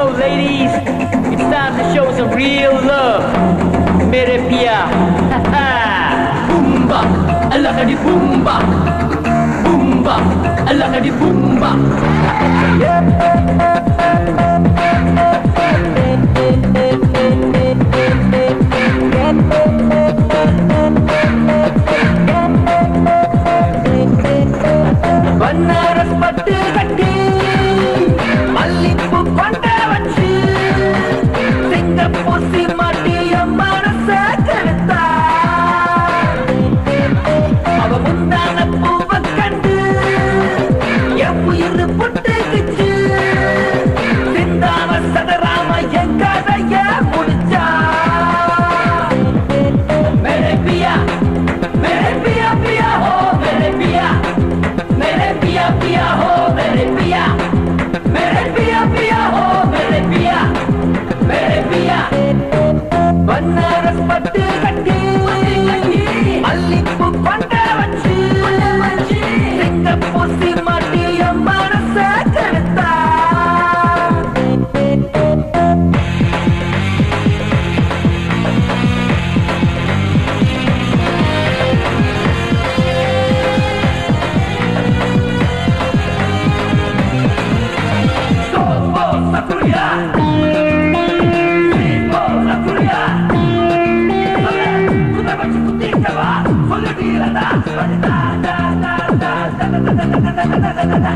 know, ladies, it's time to show some real love. Merepia. Boomba. Alakadi boomba. Boomba. Alakadi boomba. Yeah.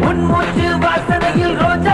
உன் மூச்சு வாசனையில் ரோஜா